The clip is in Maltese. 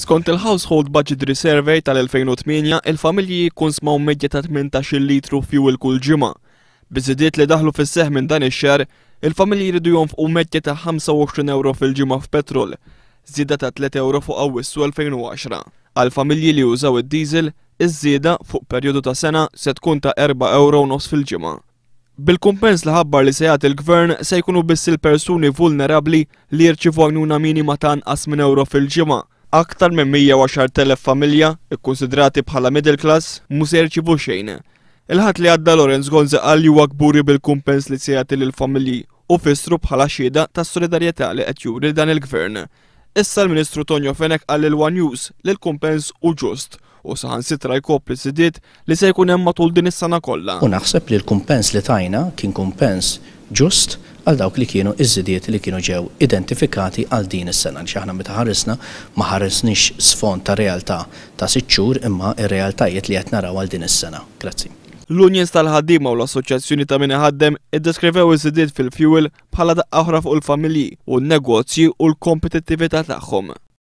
Skont il-Household Budgetary Survey tal-2008, il-familji jikkonsmaw medja ta' 18-il litru fjuwil kull ġimgħa. Biż-żidiet li daħlu fis-seħħ minn dan ix-xahar, il-familji jridu jonfqu medja ta' 25 ewro fil-ġimgħa f'petrol, żieda ta' tliet ewro fuq Awwissu 2010. Għall-familji li jużaw id-diesel, iż-żieda, fuq perjodu ta' sena, se tkun ta' erba' ewro u nofs fil-ġimgħa. Bil-kumpens li ħabbar li se jagħti l-Gvern se jkunu biss il-persuni vulnerabbli li jirċievu għajnuna minima ta' anqas minn ewro fil-ġimgħa. Aktar minn 110,000 familja, ikkunsidrati bħala middle class, mhu se jirċievu xejn. Il-Ħadd li għadda Lawrence Gonzi qal li huwa kburi bil-kumpens li se jagħti lill-familji u fissru bħala xhieda tas-solidarjetà li qed juri dan il-Gvern. Issa l-Ministru Tonio Fenech qal lil one News li l-kumpens hu ġust u saħansitra jkopri s-siddiet li se jkun hemm matul din is-sena kollha. U naħseb li l-kumpens li tajna kien kumpens ġust għal dawk li kienu iż-żidiet li kienu ġew identifikati għal din is-sena għaliex aħna meta ħarisna ma ħarisniex sfond ta' realtà ta' sitt xhur imma r-realtajiet li qed naraw għal din is-sena. Grazzi. L-unions tal-ħaddiema u l-assoċjazzjoni ta' min iħaddem iddeskrivew iż-żidiet fil-fuel bħala daqqa oħra fuq il-familji u n-negozji u l-kompetittività tagħhom.